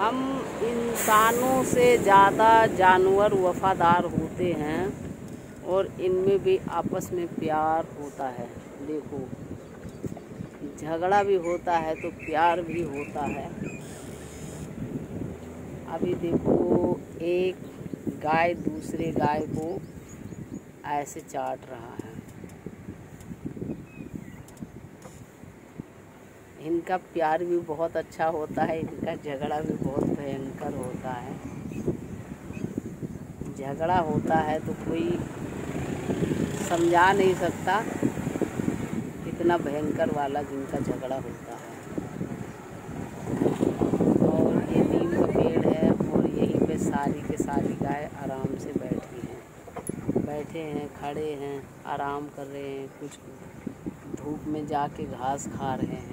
हम इंसानों से ज़्यादा जानवर वफादार होते हैं और इनमें भी आपस में प्यार होता है। देखो, झगड़ा भी होता है तो प्यार भी होता है। अभी देखो, एक गाय दूसरे गाय को ऐसे चाट रहा है। इनका प्यार भी बहुत अच्छा होता है, इनका झगड़ा भी बहुत भयंकर होता है। झगड़ा होता है तो कोई समझा नहीं सकता इतना भयंकर वाला जिनका झगड़ा होता है। और ये नीम का पेड़ है और यहीं पे सारी के सारी गाय आराम से बैठी हैं। बैठे हैं, खड़े हैं, आराम कर रहे हैं, कुछ धूप में जाके घास खा रहे हैं।